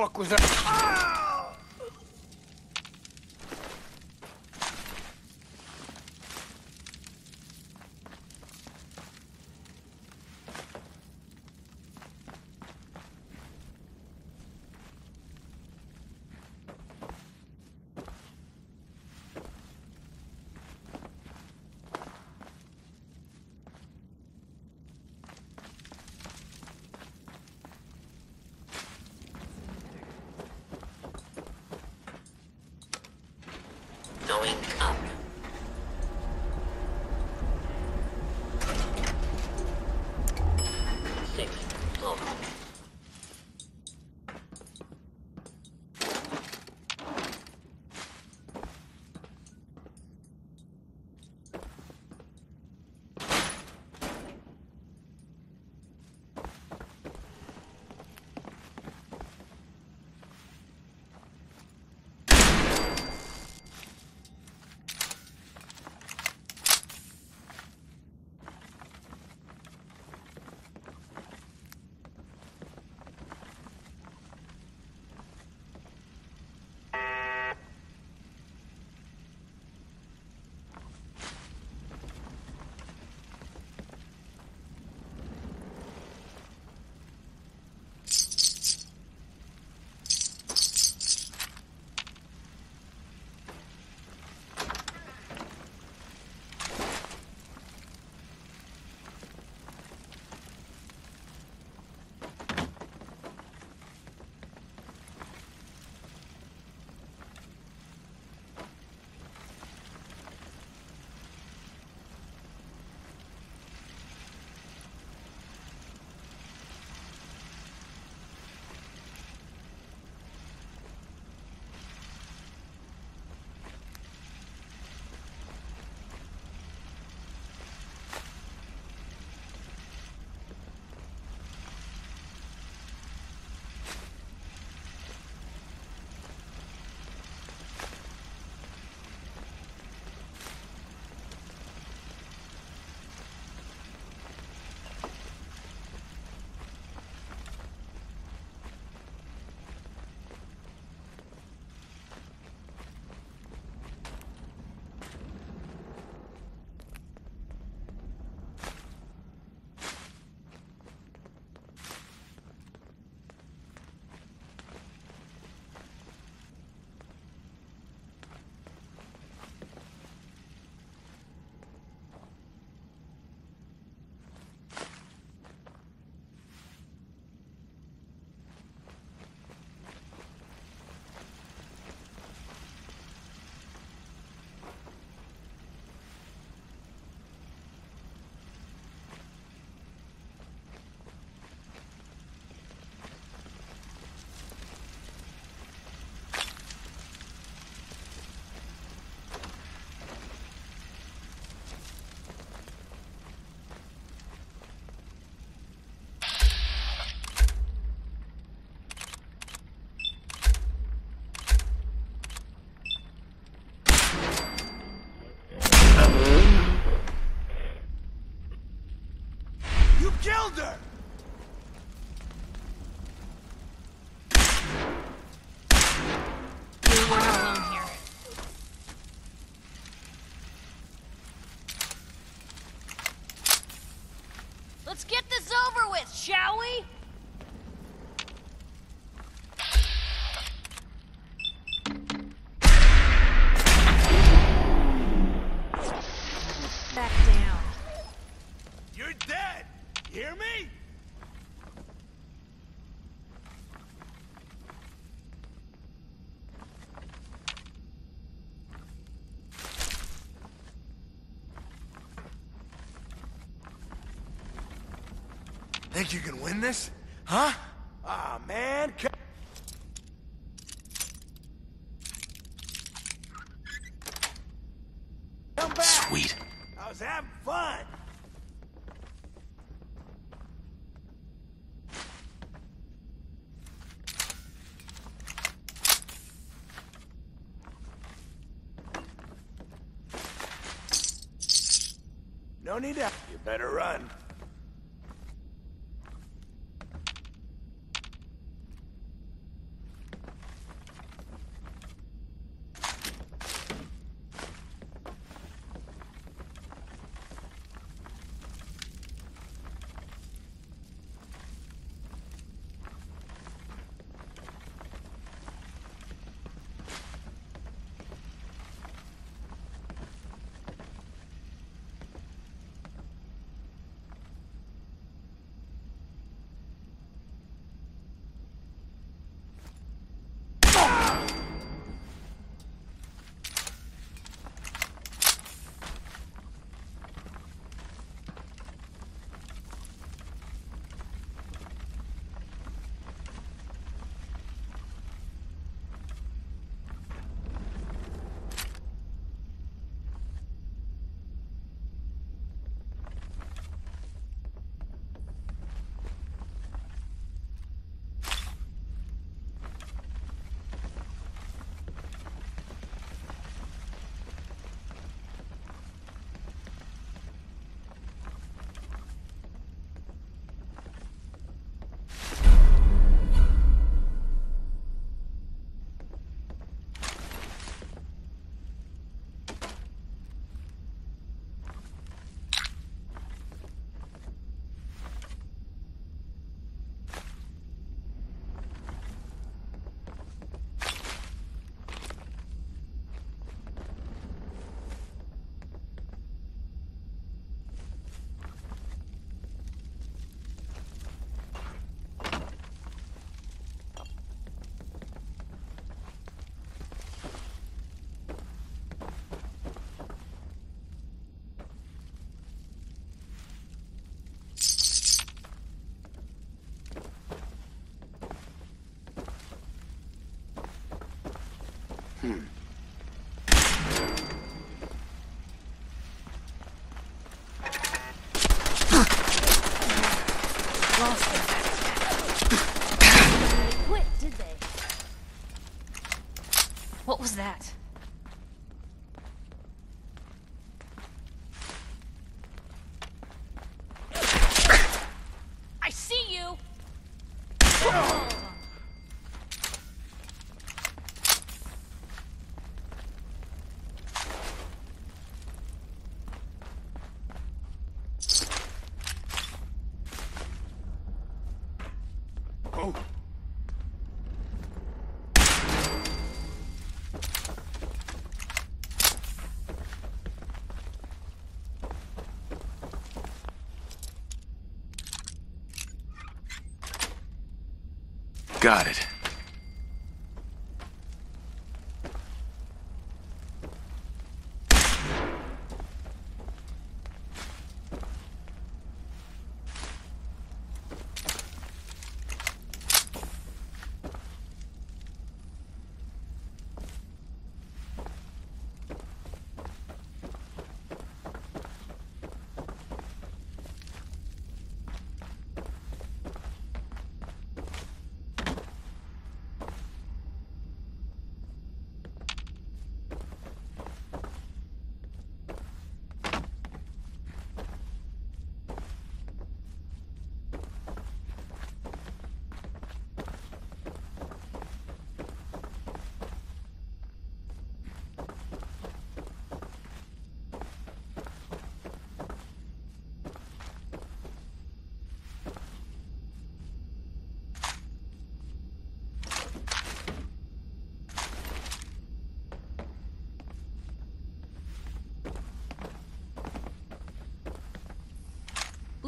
fuck was? Ah! Going up. Killed her! Let's get this over with, shall we? Back down. You're dead! You hear me? Think you can win this? Huh? Ah, man. Come back! Sweet. I was having fun! No need to. You better run. What was that? I see you! Oh. Got it.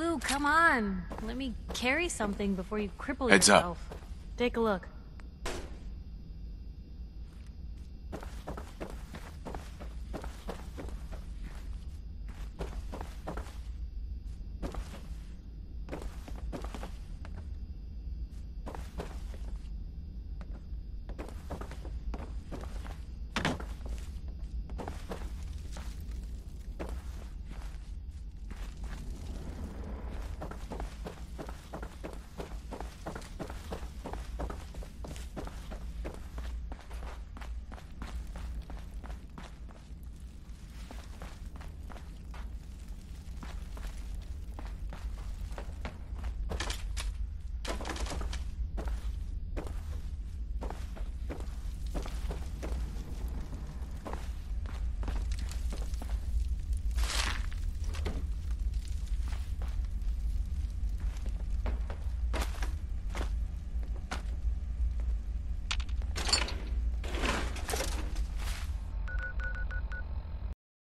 Blue, come on. Let me carry something before you cripple Heads up. yourself. Take a look.